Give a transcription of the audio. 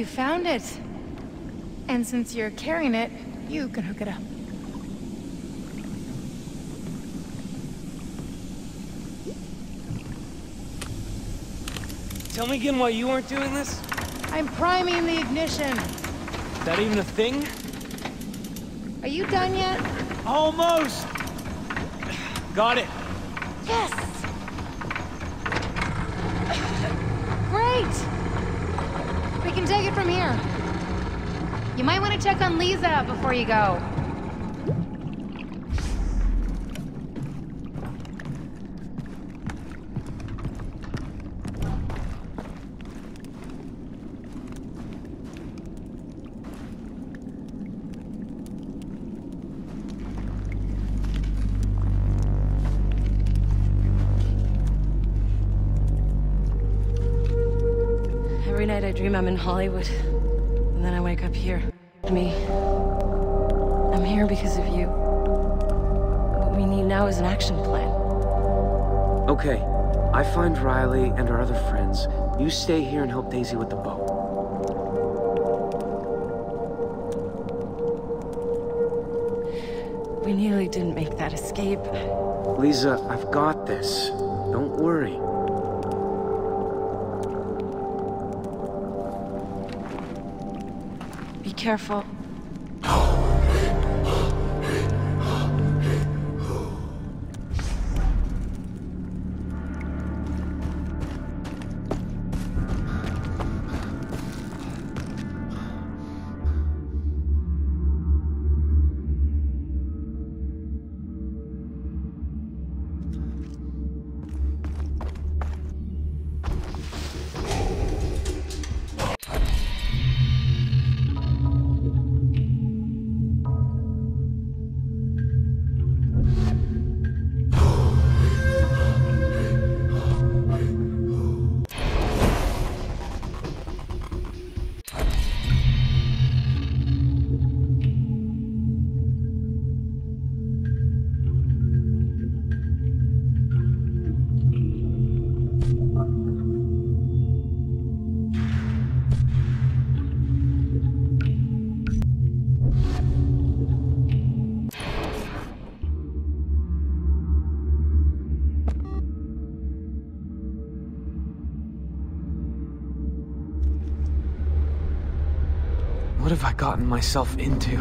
you found it. And since you're carrying it, you can hook it up. Tell me again why you weren't doing this? I'm priming the ignition. Is that even a thing? Are you done yet? Almost! Got it. Yes! Great! We can take it from here. You might want to check on Lisa before you go. I dream I'm in Hollywood, and then I wake up here. Me. I'm here because of you. What we need now is an action plan. Okay, I find Riley and our other friends. You stay here and help Daisy with the boat. We nearly didn't make that escape. Lisa, I've got this. Don't worry. Be careful. What have I gotten myself into?